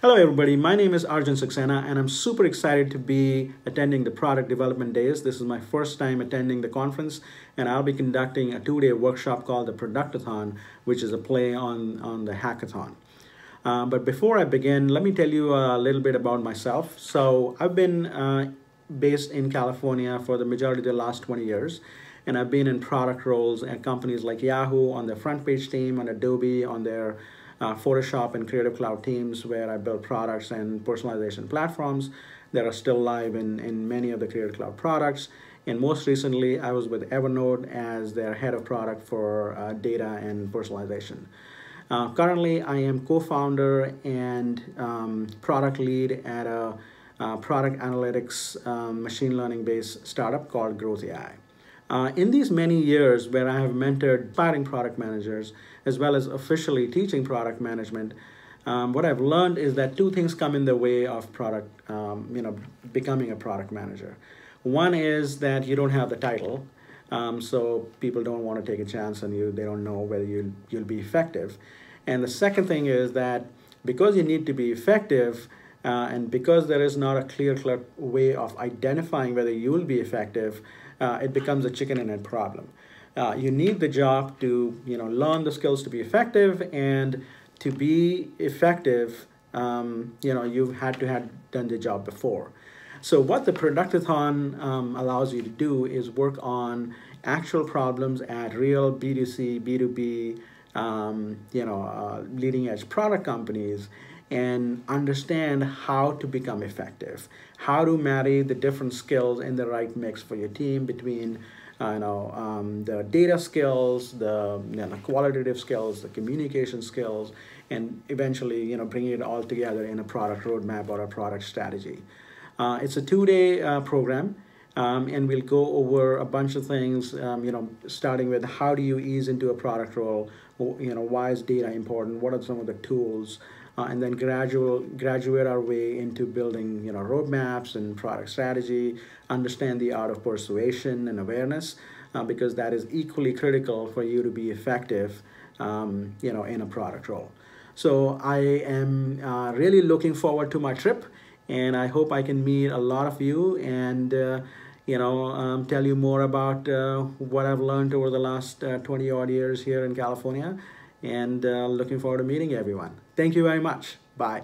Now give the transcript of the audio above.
Hello, everybody. My name is Arjun Saksena, and I'm super excited to be attending the Product Development Days. This is my first time attending the conference, and I'll be conducting a two day workshop called the Productathon, which is a play on, on the hackathon. Uh, but before I begin, let me tell you a little bit about myself. So, I've been uh, based in California for the majority of the last 20 years, and I've been in product roles at companies like Yahoo on the front page team, on Adobe on their uh, Photoshop and Creative Cloud teams where I build products and personalization platforms that are still live in, in many of the Creative Cloud products. And most recently, I was with Evernote as their head of product for uh, data and personalization. Uh, currently, I am co-founder and um, product lead at a uh, product analytics um, machine learning based startup called Growth AI. Uh, in these many years where I have mentored aspiring product managers, as well as officially teaching product management, um, what I've learned is that two things come in the way of product, um, you know, becoming a product manager. One is that you don't have the title, um, so people don't want to take a chance on you. They don't know whether you'll, you'll be effective. And the second thing is that because you need to be effective, uh, and because there is not a clear, clear way of identifying whether you will be effective, uh, it becomes a chicken and egg problem. Uh, you need the job to you know learn the skills to be effective and to be effective um, you know you've had to have done the job before so what the productathon um, allows you to do is work on actual problems at real b2c b2b um, you know uh, leading edge product companies and understand how to become effective, how to marry the different skills in the right mix for your team between uh, you know, um, the data skills, the you know, qualitative skills, the communication skills, and eventually, you know, bringing it all together in a product roadmap or a product strategy. Uh, it's a two-day uh, program, um, and we'll go over a bunch of things, um, you know, starting with how do you ease into a product role, you know, why is data important, what are some of the tools, uh, and then gradual graduate our way into building you know roadmaps and product strategy understand the art of persuasion and awareness uh, because that is equally critical for you to be effective um, you know in a product role. So i am uh, really looking forward to my trip and i hope i can meet a lot of you and uh, you know um, tell you more about uh, what i've learned over the last uh, 20 odd years here in california and uh, looking forward to meeting everyone. Thank you very much. Bye.